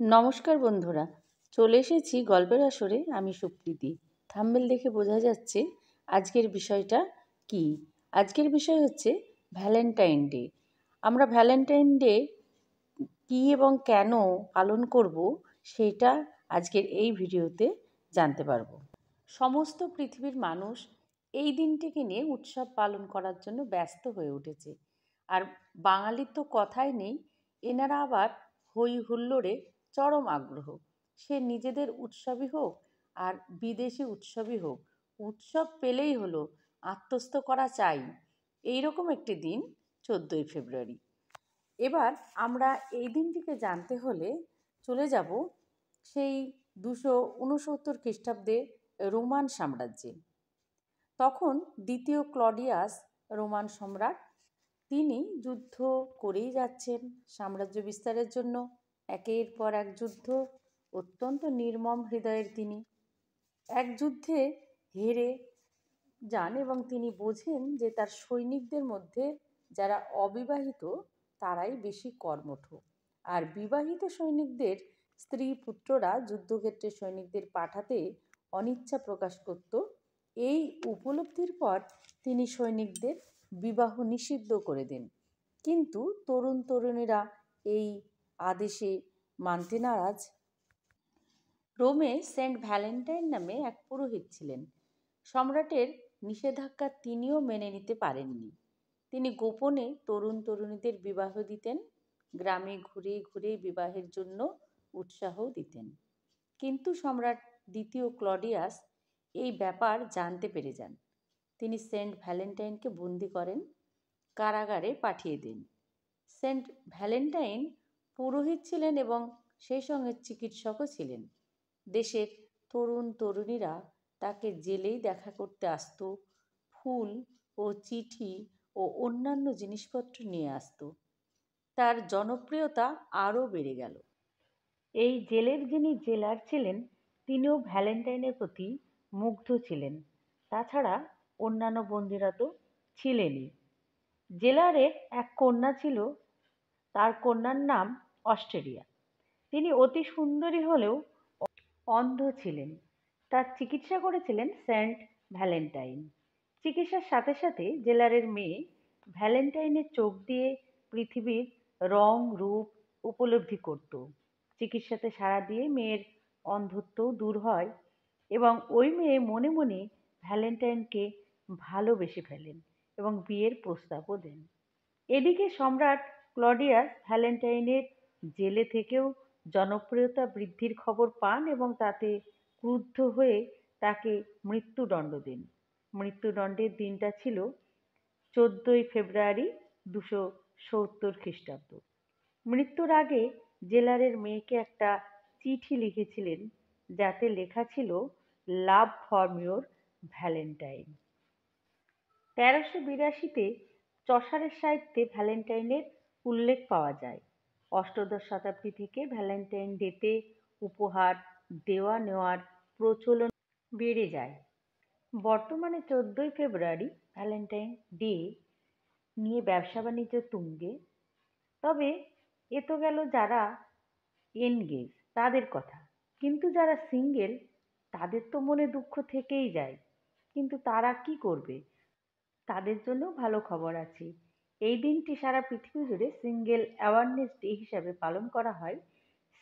নমস্কার বন্ধুরা, চলে এসেছি গল্পের আসরে আমি সুপ্রীতি। থাম্বেল দেখে বোঝা যাচ্ছে আজকের বিষয়টা কি। আজকের বিষয় হচ্ছে ভ্যালেন্টাইন ডে। আমরা ভ্যালেন্টাইন ডে কী এবং কেন পালন করব সেটা আজকের এই ভিডিওতে জানতে পারব। সমস্ত পৃথিবীর মানুষ এই দিনটিকে নিয়ে উৎসব পালন করার জন্য ব্যস্ত হয়ে উঠেছে। আর বাঙালির তো কথাই নেই, এনারা আবার হই হুল্লোড়ে চরম আগ্রহ। সে নিজেদের উৎসবই হোক আর বিদেশি উৎসবই হোক, উৎসব পেলেই হলো আত্মস্থ করা চাই। এই রকম একটি দিন চোদ্দোই ফেব্রুয়ারি। এবার আমরা এই দিনটিকে জানতে হলে চলে যাব সেই দুশো উনসত্তর খ্রিস্টাব্দে রোমান সাম্রাজ্যে। তখন দ্বিতীয় ক্লডিয়াস, রোমান সম্রাট, তিনি যুদ্ধ করেই যাচ্ছেন সাম্রাজ্য বিস্তারের জন্য। একের পর এক যুদ্ধ, অত্যন্ত নির্মম হৃদয়ের তিনি। এক যুদ্ধে হেরে যান এবং তিনি বোঝেন যে তার সৈনিকদের মধ্যে যারা অবিবাহিত, তারাই বেশি কর্মঠ। আর বিবাহিত সৈনিকদের স্ত্রী পুত্ররা যুদ্ধক্ষেত্রে সৈনিকদের পাঠাতে অনিচ্ছা প্রকাশ করত। এই উপলব্ধির পর তিনি সৈনিকদের বিবাহ নিষিদ্ধ করে দেন। কিন্তু তরুণ তরুণীরা এই আদেশে মানতে নারাজ। রোমে সেন্ট ভ্যালেন্টাইন নামে এক পুরোহিত ছিলেন। সম্রাটের নিষেধাজ্ঞা তিনিও মেনে নিতে পারেননি। তিনি গোপনে তরুণ তরুণীদের বিবাহ দিতেন, গ্রামে ঘুরে ঘুরে বিবাহের জন্য উৎসাহ দিতেন। কিন্তু সম্রাট দ্বিতীয় ক্লডিয়াস এই ব্যাপার জানতে পেরে যান। তিনি সেন্ট ভ্যালেন্টাইনকে বন্দি করেন, কারাগারে পাঠিয়ে দেন। সেন্ট ভ্যালেন্টাইন পুরোহিত ছিলেন এবং সেই সঙ্গে চিকিৎসকও ছিলেন। দেশের তরুণ তরুণীরা তাকে জেলেই দেখা করতে আসত, ফুল ও চিঠি ও অন্যান্য জিনিসপত্র নিয়ে আসত। তার জনপ্রিয়তা আরও বেড়ে গেল। এই জেলের যিনি জেলার ছিলেন, তিনিও ভ্যালেন্টাইনের প্রতি মুগ্ধ ছিলেন। তাছাড়া অন্যান্য বন্দিরা তো ছিলেনই। জেলারের এক কন্যা ছিল, তার কন্যার নাম অস্ট্রেলিয়া। তিনি অতি সুন্দরী হলেও অন্ধ ছিলেন। তার চিকিৎসা করেছিলেন সেন্ট ভ্যালেন্টাইন। চিকিৎসার সাথে সাথে জেলারের মেয়ে ভ্যালেন্টাইনের চোখ দিয়ে পৃথিবীর রং, রূপ উপলব্ধি করত। চিকিৎসাতে সাড়া দিয়ে মেয়ের অন্ধত্ব দূর হয় এবং ওই মেয়ে মনে মনে ভ্যালেন্টাইনকে ভালোবেসে ফেলেন এবং বিয়ের প্রস্তাবও দেন। এদিকে সম্রাট ক্লডিয়াস ভ্যালেন্টাইনের জেলে থেকেও জনপ্রিয়তা বৃদ্ধির খবর পান এবং তাতে ক্রুদ্ধ হয়ে তাকে মৃত্যুদণ্ড দেন। মৃত্যুদণ্ডের দিনটা ছিল চোদ্দোই ফেব্রুয়ারি দুশো সত্তর খ্রিস্টাব্দ। মৃত্যুর আগে জেলারের মেয়েকে একটা চিঠি লিখেছিলেন যাতে লেখা ছিল লাভ ফর ইউর ভ্যালেন্টাইন তেরোশো বিরাশিতে চসারের সাহিত্যে ভ্যালেন্টাইনের উল্লেখ পাওয়া যায়। অষ্টদশ শতাব্দী থেকে ভ্যালেন্টাইন ডেতে উপহার দেওয়া নেওয়ার প্রচলন বেড়ে যায়। বর্তমানে চোদ্দোই ফেব্রুয়ারি ভ্যালেন্টাইন ডে নিয়ে ব্যবসা বাণিজ্য তুঙ্গে। তবে এ তো গেল যারা এনগেজ, তাদের কথা। কিন্তু যারা সিঙ্গেল, তাদের তো মনে দুঃখ থেকেই যায়। কিন্তু তারা কি করবে? তাদের জন্য ভালো খবর আছে। এই দিনটি সারা পৃথিবী জুড়ে সিঙ্গেল অ্যাওয়ারনেস ডে হিসাবে পালন করা হয়।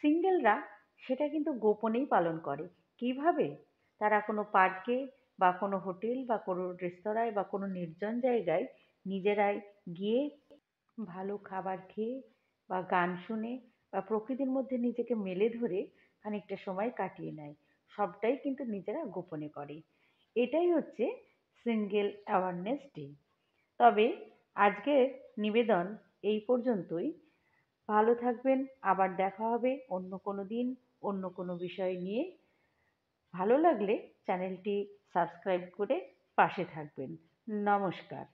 সিঙ্গেলরা সেটা কিন্তু গোপনেই পালন করে। কীভাবে? তারা কোনো পার্কে বা কোনো হোটেল বা কোনো রেস্তোরাঁয় বা কোনো নির্জন জায়গায় নিজেরাই গিয়ে ভালো খাবার খেয়ে বা গান শুনে বা প্রকৃতির মধ্যে নিজেকে মেলে ধরে খানিকটা সময় কাটিয়ে নেয়। সবটাই কিন্তু নিজেরা গোপনে করে। এটাই হচ্ছে সিঙ্গেল অ্যাওয়ারনেস ডে তবে আজকের নিবেদন এই পর্যন্তই। ভালো থাকবেন, আবার দেখা হবে অন্য কোনো দিন, অন্য কোনো বিষয় নিয়ে। ভালো লাগলে চ্যানেলটি সাবস্ক্রাইব করে পাশে থাকবেন। নমস্কার।